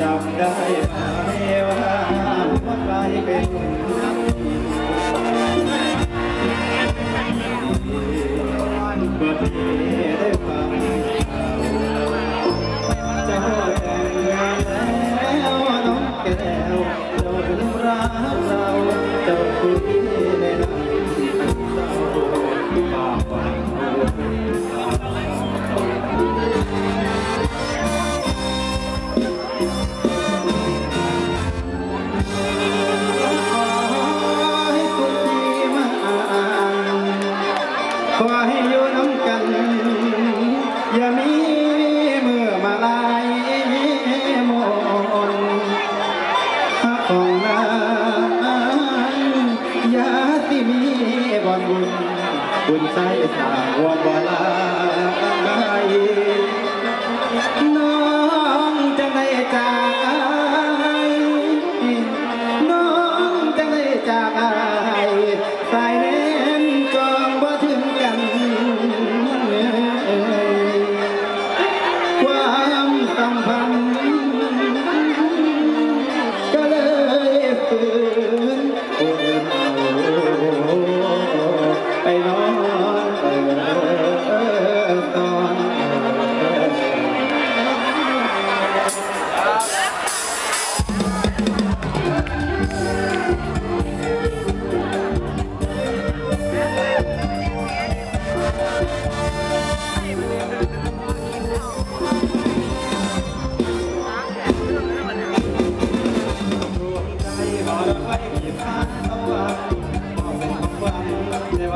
จำได้ไหมว่าหัวใจเป็นบัดนี้ได้ฟังเจ้าแต่งงานแล้วน้องแก้วเจ้าถึงรักเราเจ้าคือ ของนายยาสิมีบอลบุญบุญใจสร้างวอบ่